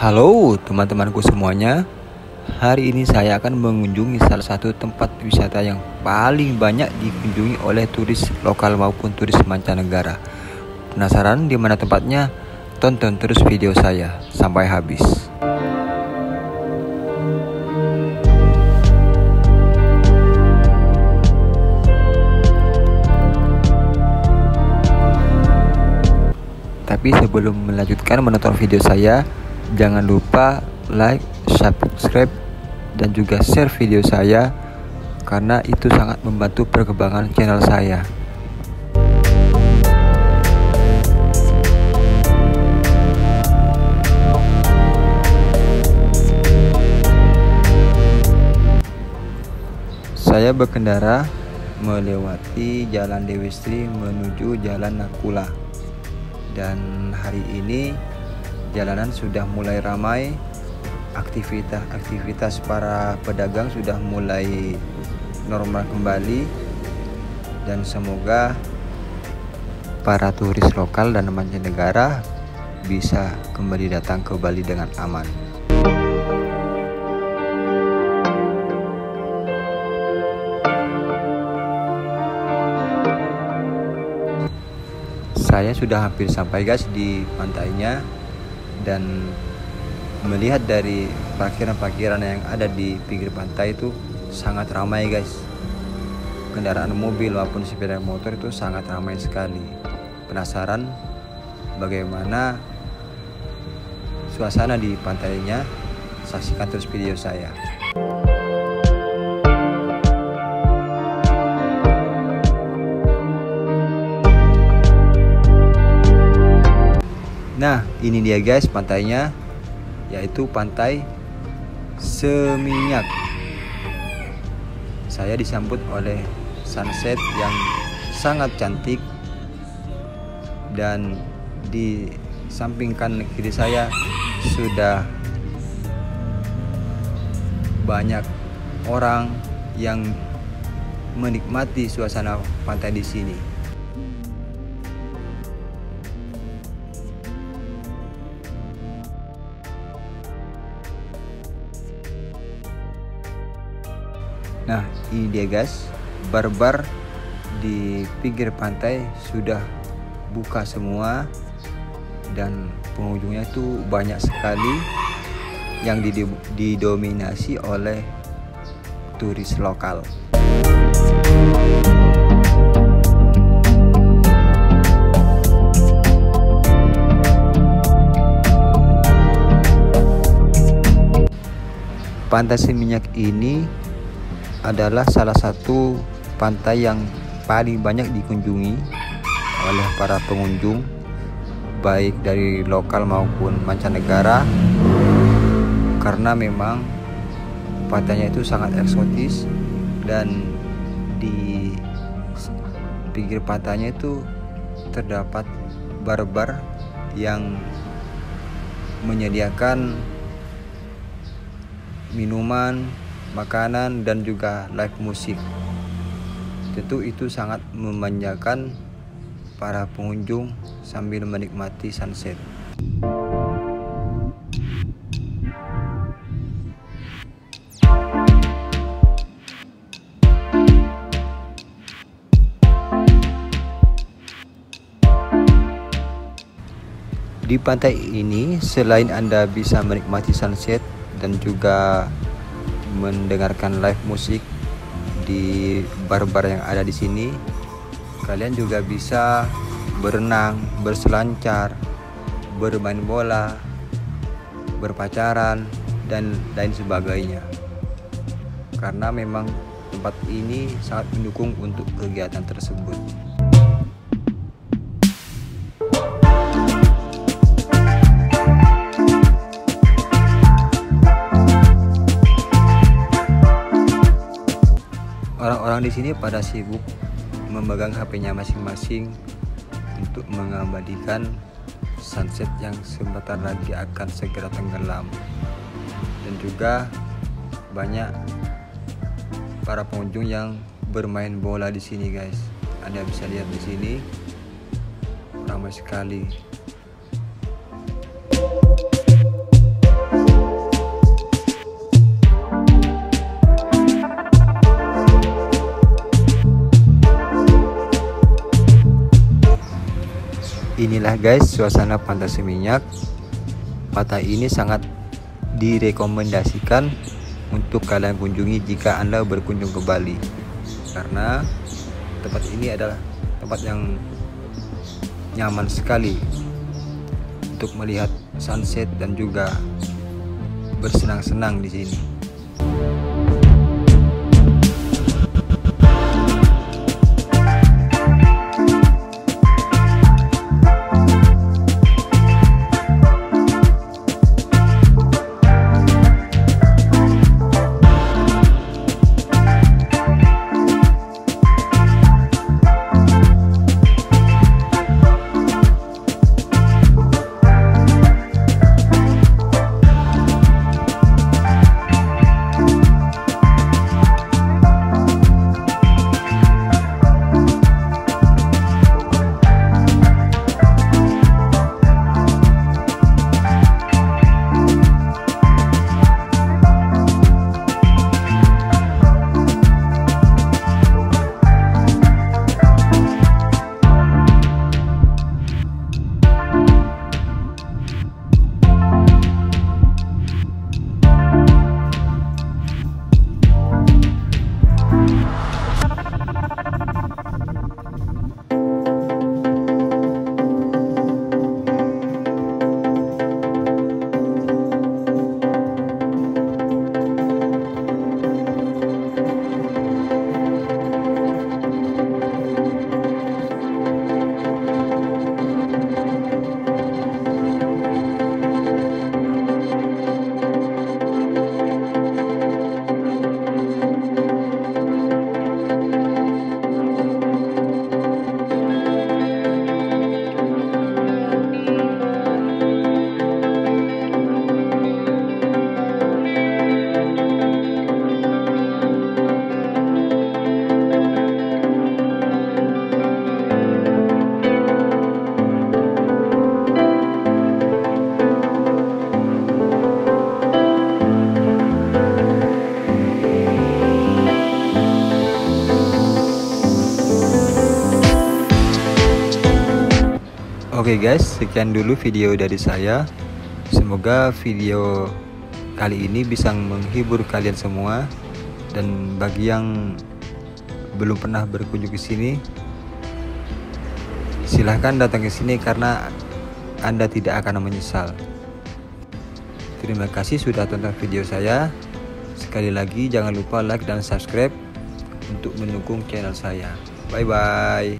Halo teman-temanku semuanya. Hari ini saya akan mengunjungi salah satu tempat wisata yang paling banyak dikunjungi oleh turis lokal maupun turis mancanegara. Penasaran di mana tempatnya? Tonton terus video saya sampai habis. Tapi sebelum melanjutkan menonton video saya, jangan lupa like, subscribe, dan juga share video saya karena itu sangat membantu perkembangan channel saya. Saya berkendara melewati Jalan Dewi Sri menuju Jalan Nakula dan hari ini jalanan sudah mulai ramai aktivitas-aktivitas para pedagang sudah mulai normal kembali dan semoga para turis lokal dan mancanegara bisa kembali datang ke Bali dengan aman. saya sudah hampir sampai guys di pantainya dan melihat dari parkiran-parkiran yang ada di pinggir pantai itu sangat ramai guys. Kendaraan mobil maupun sepeda motor itu sangat ramai sekali. Penasaran bagaimana suasana di pantainya? Saksikan terus video saya Nah, ini dia guys pantainya yaitu pantai Seminyak. Saya disambut oleh sunset yang sangat cantik dan di samping kanan kiri saya sudah banyak orang yang menikmati suasana pantai di sini. Nah, ini dia guys, barbar di pinggir pantai sudah buka semua dan pengunjungnya itu banyak sekali yang didominasi oleh turis lokal. Pantai Seminyak ini adalah salah satu pantai yang paling banyak dikunjungi oleh para pengunjung baik dari lokal maupun mancanegara karena memang pantainya itu sangat eksotis dan di pinggir pantainya itu terdapat barbar yang menyediakan minuman makanan dan juga live musik. Tentu itu sangat memanjakan para pengunjung sambil menikmati sunset. Di pantai ini, selain Anda bisa menikmati sunset dan juga mendengarkan live musik di bar-bar yang ada di sini. Kalian juga bisa berenang, berselancar, bermain bola, berpacaran dan lain sebagainya. Karena memang tempat ini sangat mendukung untuk kegiatan tersebut. Orang-orang di sini pada sibuk memegang HP-nya masing-masing untuk mengabadikan sunset yang sebentar lagi akan segera tenggelam. Dan juga banyak para pengunjung yang bermain bola di sini, guys. Anda bisa lihat di sini ramai sekali Inilah guys suasana pantai seminyak. Pantai ini sangat direkomendasikan untuk kalian kunjungi jika Anda berkunjung ke Bali. Karena tempat ini adalah tempat yang nyaman sekali untuk melihat sunset dan juga bersenang-senang di sini. Oke okay guys, sekian dulu video dari saya. Semoga video kali ini bisa menghibur kalian semua dan bagi yang belum pernah berkunjung ke sini, silahkan datang ke sini karena Anda tidak akan menyesal. Terima kasih sudah tonton video saya. Sekali lagi jangan lupa like dan subscribe untuk mendukung channel saya. Bye bye.